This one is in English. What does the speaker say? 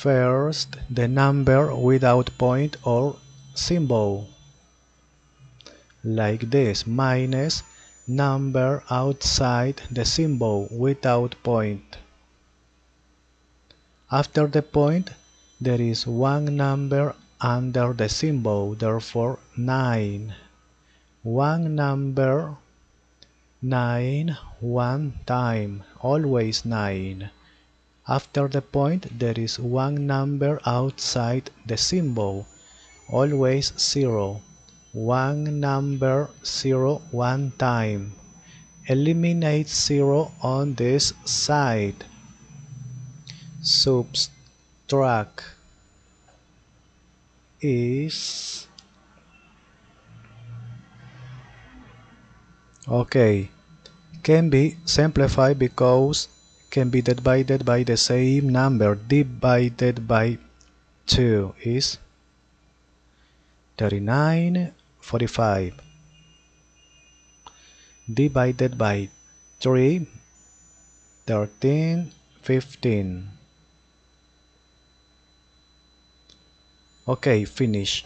First, the number without point or symbol. Like this, minus number outside the symbol without point. After the point, there is one number under the symbol, therefore 9. One number 9 one time, always 9. After the point there is one number outside the symbol, always 0. One number zero one time. Eliminate 0 on this side. Subtract is okay can be simplified because can be divided by the same number. Divided by 2 is 39 45 divided by 3 13 15 okay finish